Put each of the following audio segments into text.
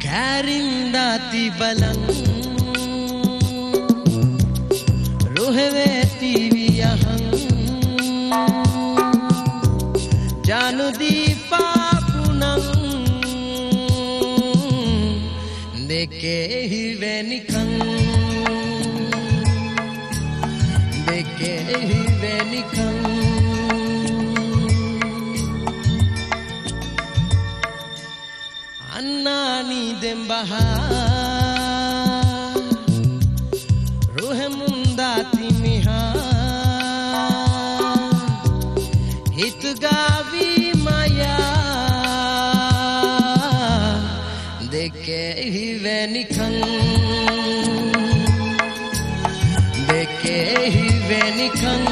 Karindati balang Ruhveti viyahang Janu deepa punang Deke hi දෙම්බහා රොහෙමුන්දාතිමිහා හිතුගාවී මයා දෙකෙහි වැනිකං දෙකෙහි වැනිකං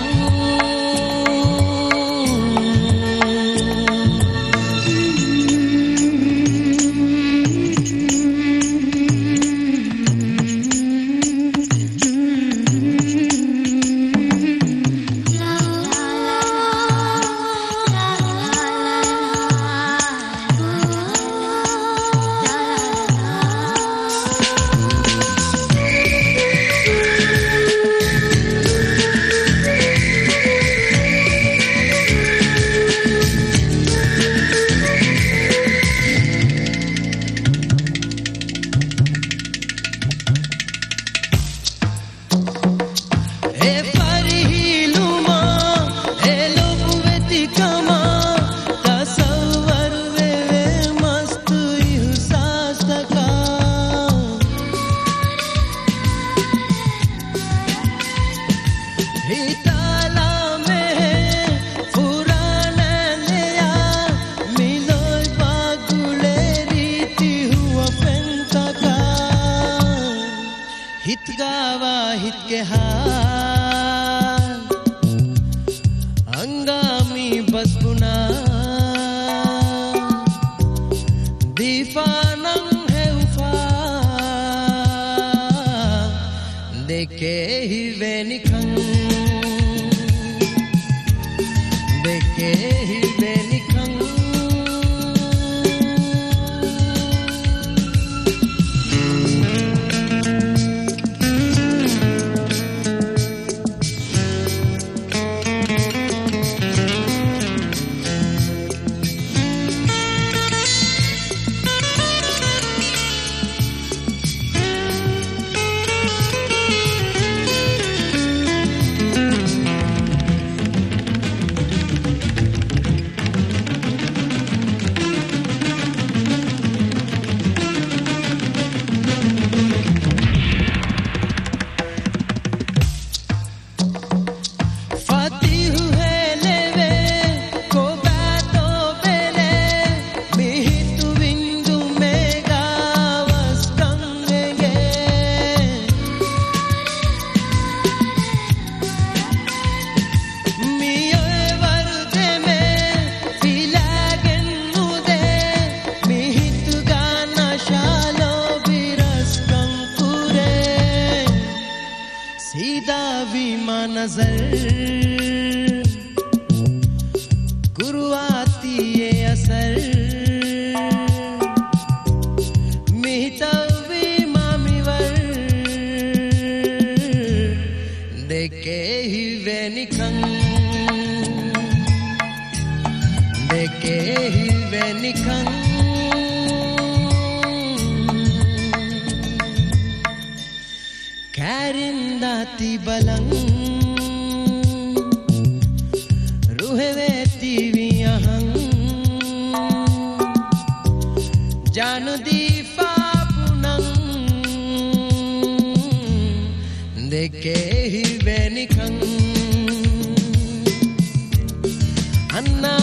हित के हाल अंगामी बस गुना दीपानंग है उफा देखे ही वे निखंग सीधा विमा नज़र गुरु आती ये असर। मिहितवी देखे ही देखे ही जाती बलंग। रूहे वेती वी अहंग जान दीपा पुनंग। देखे ही वे निखंग। अन्ना